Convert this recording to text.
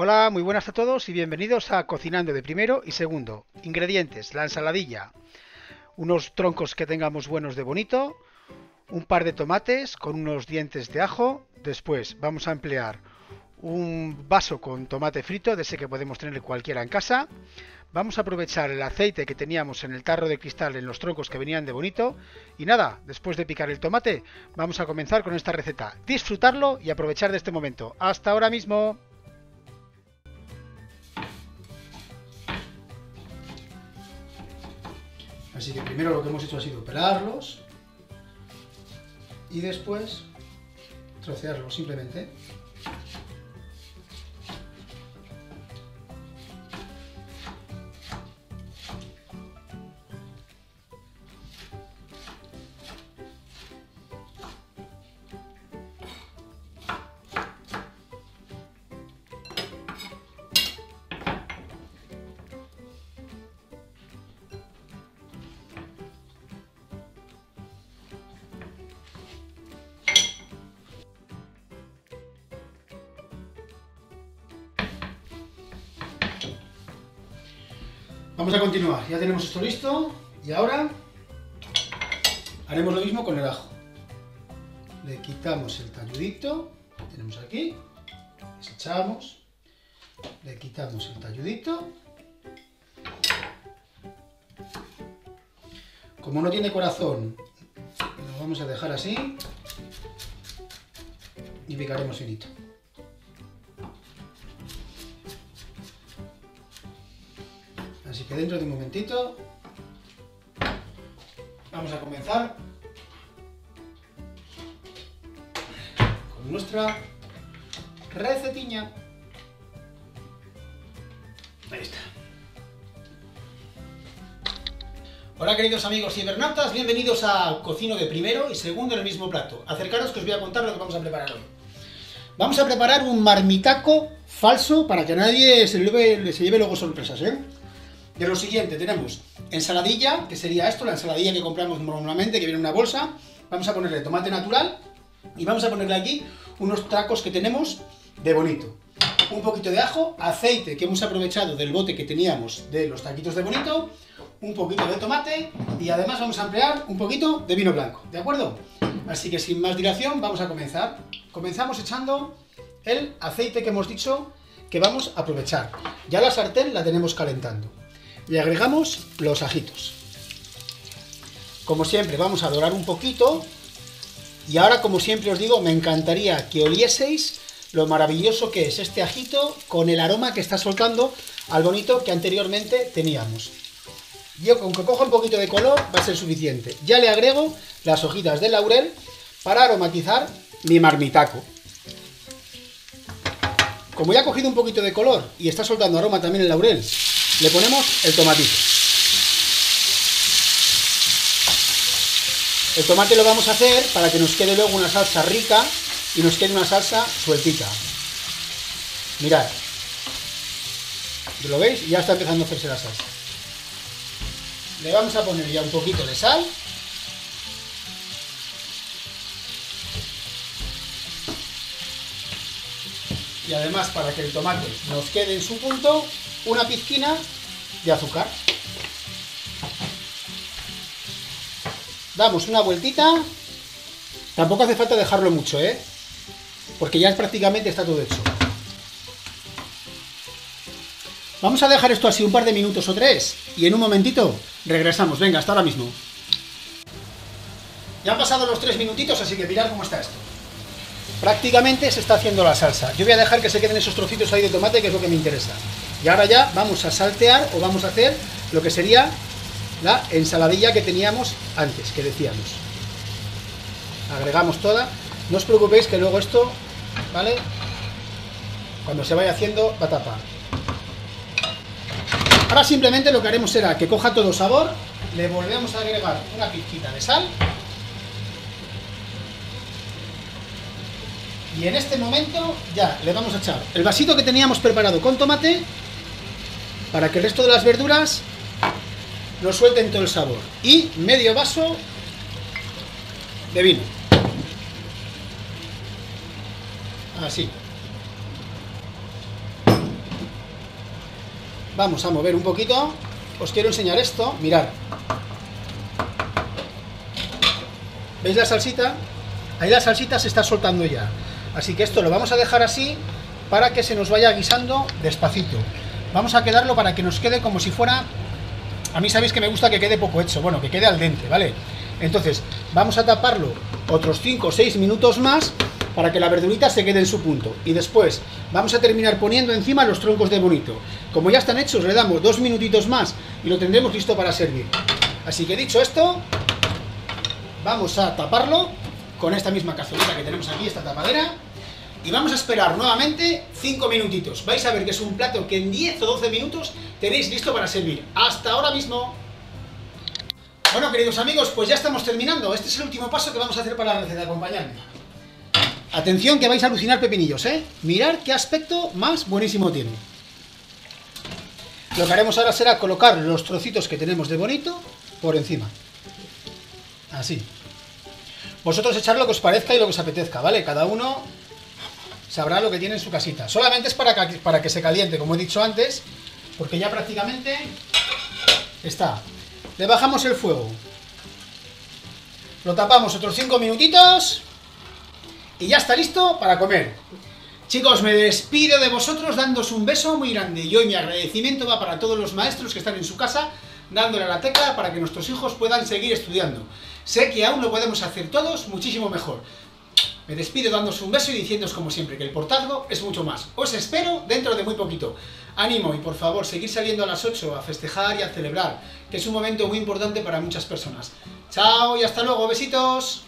Hola, muy buenas a todos y bienvenidos a Cocinando de primero y segundo. Ingredientes, la ensaladilla, unos troncos que tengamos buenos de bonito, un par de tomates con unos dientes de ajo, después vamos a emplear un vaso con tomate frito, de ese que podemos tener cualquiera en casa, Vamos a aprovechar el aceite que teníamos en el tarro de cristal en los troncos que venían de bonito. Y nada, después de picar el tomate, vamos a comenzar con esta receta. Disfrutarlo y aprovechar de este momento. ¡Hasta ahora mismo! Así que primero lo que hemos hecho ha sido pelarlos y después trocearlos simplemente. Vamos a continuar, ya tenemos esto listo y ahora haremos lo mismo con el ajo. Le quitamos el talludito que tenemos aquí, desechamos, le quitamos el talludito. Como no tiene corazón, lo vamos a dejar así y picaremos finito. Así que dentro de un momentito vamos a comenzar con nuestra recetiña. Ahí está. Hola queridos amigos cibernautas, bienvenidos a Cocino de primero y segundo en el mismo plato. Acercaros que os voy a contar lo que vamos a preparar hoy. Vamos a preparar un marmitaco falso para que nadie se lleve, se lleve luego sorpresas, ¿eh? De lo siguiente tenemos ensaladilla, que sería esto, la ensaladilla que compramos normalmente, que viene en una bolsa. Vamos a ponerle tomate natural y vamos a ponerle aquí unos tacos que tenemos de bonito. Un poquito de ajo, aceite que hemos aprovechado del bote que teníamos de los taquitos de bonito, un poquito de tomate y además vamos a emplear un poquito de vino blanco, ¿de acuerdo? Así que sin más dilación vamos a comenzar. Comenzamos echando el aceite que hemos dicho que vamos a aprovechar. Ya la sartén la tenemos calentando. Y agregamos los ajitos. Como siempre vamos a dorar un poquito. Y ahora como siempre os digo, me encantaría que olieseis lo maravilloso que es este ajito con el aroma que está soltando al bonito que anteriormente teníamos. Yo con que coja un poquito de color va a ser suficiente. Ya le agrego las hojitas de laurel para aromatizar mi marmitaco. Como ya ha cogido un poquito de color y está soltando aroma también el laurel, le ponemos el tomatito. El tomate lo vamos a hacer para que nos quede luego una salsa rica y nos quede una salsa sueltita. Mirad. ¿Lo veis? Ya está empezando a hacerse la salsa. Le vamos a poner ya un poquito de sal. Y además, para que el tomate nos quede en su punto, una pizquina de azúcar. Damos una vueltita. Tampoco hace falta dejarlo mucho, ¿eh? Porque ya prácticamente está todo hecho. Vamos a dejar esto así un par de minutos o tres. Y en un momentito regresamos. Venga, hasta ahora mismo. Ya han pasado los tres minutitos, así que mirad cómo está esto. Prácticamente se está haciendo la salsa. Yo voy a dejar que se queden esos trocitos ahí de tomate, que es lo que me interesa. Y ahora ya vamos a saltear o vamos a hacer lo que sería la ensaladilla que teníamos antes, que decíamos. Agregamos toda. No os preocupéis que luego esto, ¿vale? Cuando se vaya haciendo va a tapar. Ahora simplemente lo que haremos será que coja todo sabor, le volvemos a agregar una pizquita de sal. Y en este momento ya le vamos a echar el vasito que teníamos preparado con tomate para que el resto de las verduras nos suelten todo el sabor. Y medio vaso de vino. Así. Vamos a mover un poquito. Os quiero enseñar esto. Mirad. ¿Veis la salsita? Ahí la salsita se está soltando ya. Así que esto lo vamos a dejar así para que se nos vaya guisando despacito. Vamos a quedarlo para que nos quede como si fuera... A mí sabéis que me gusta que quede poco hecho, bueno, que quede al dente, ¿vale? Entonces, vamos a taparlo otros 5 o 6 minutos más para que la verdurita se quede en su punto. Y después vamos a terminar poniendo encima los troncos de bonito. Como ya están hechos, le damos dos minutitos más y lo tendremos listo para servir. Así que dicho esto, vamos a taparlo con esta misma cazolita que tenemos aquí, esta tapadera. Y vamos a esperar nuevamente 5 minutitos. Vais a ver que es un plato que en 10 o 12 minutos tenéis listo para servir. ¡Hasta ahora mismo! Bueno, queridos amigos, pues ya estamos terminando. Este es el último paso que vamos a hacer para la receta. Acompañadme. Atención que vais a alucinar pepinillos, ¿eh? Mirad qué aspecto más buenísimo tiene. Lo que haremos ahora será colocar los trocitos que tenemos de bonito por encima. Así. Vosotros echar lo que os parezca y lo que os apetezca, ¿vale? Cada uno sabrá lo que tiene en su casita. Solamente es para que, para que se caliente, como he dicho antes, porque ya prácticamente está. Le bajamos el fuego. Lo tapamos otros 5 minutitos y ya está listo para comer. Chicos, me despido de vosotros dándos un beso muy grande y hoy mi agradecimiento va para todos los maestros que están en su casa dándole la tecla para que nuestros hijos puedan seguir estudiando. Sé que aún lo podemos hacer todos muchísimo mejor. Me despido dándos un beso y diciéndoos como siempre que el portazgo es mucho más. Os espero dentro de muy poquito. Ánimo y por favor, seguir saliendo a las 8 a festejar y a celebrar, que es un momento muy importante para muchas personas. Chao y hasta luego, besitos.